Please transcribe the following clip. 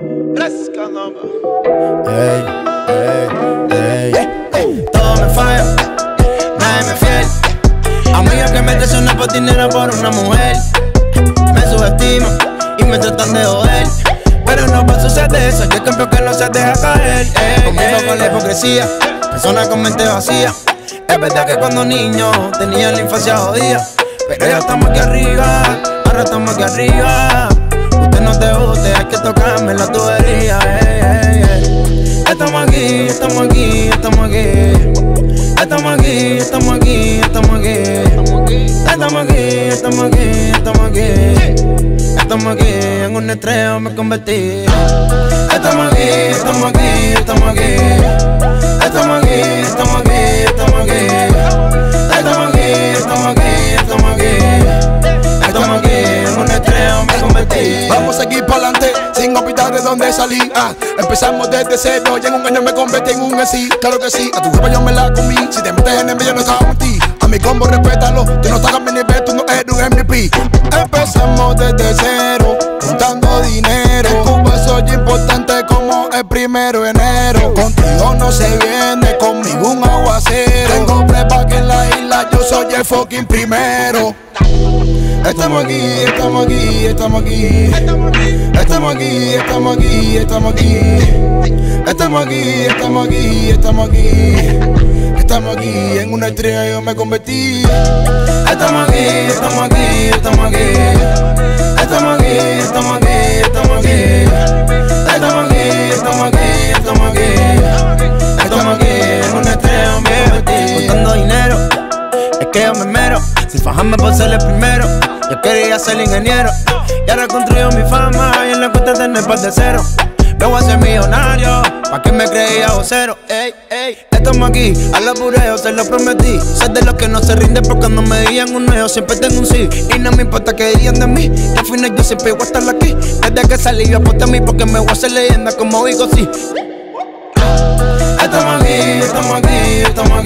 Ey, ey, ey. Todo me falla, nadie me fiel. Amigas que me traicionan por dinero por una mujer. Me subestiman y me tratan de joder. Pero no va a suceder eso, yo cambio que no se deja caer. Conmigo con la hipocresía, persona con mente vacía. Es verdad que cuando niño tenía la infancia jodida. Pero ya estamos aquí arriba, ahora estamos aquí arriba. Estamos aquí, estamos aquí, estamos aquí. Estamos aquí, estamos aquí, estamos aquí. Estamos aquí, estamos aquí, estamos aquí. Aquí, en un estrella me convertí. Estamos aquí, estamos aquí, estamos aquí. Estamos aquí, estamos aquí, estamos aquí. Estamos aquí, estamos aquí, estamos aquí. Estamos aquí, en una estrella me convertí. Vamos a seguir para adelante, sin olvidar de dónde salí. Ah, empezamos desde cero y en un año me convertí en un así. Claro que sí, a tu jefa yo me la comí. Si te metes en el medio, no estaba en ti. A mi combo, respétalo. Tú no estás a mi nivel, tú no eres un MVP. Empezamos desde cero, juntando dinero. En Cuba soy importante como el primero de enero. Contigo no se viene, conmigo un aguacero. Tengo prepa que en la isla yo soy el fucking primero. Estamos aquí, estamos aquí, estamos aquí. Estamos aquí, estamos aquí, estamos aquí. Estamos aquí, estamos aquí, estamos aquí. Estamos aquí, en una estrella yo me convertí. Estamos aquí, estamos aquí, estamos aquí. Estamos aquí, estamos aquí, estamos aquí. Estamos aquí, estamos aquí, estamos aquí. Estamos aquí, en una estrella me convertí. Contando dinero, es que yo me mero. Sin fajarme por ser el primero. Yo quería ser ingeniero. Y ahora construyo mi fama y en la cuenta tener par de cero. Me voy a ser millonario, pa' que me creía vocero. Ey, ey, estamos aquí, a la pureo, se lo prometí. Soy de los que no se rinde porque cuando me digan un no, siempre tengo un sí. Y no me importa que digan de mí, que al final yo siempre voy a estar aquí. Desde que salí yo aposté a mí porque me voy a hacer leyenda como digo sí. Estamos aquí, estamos aquí, estamos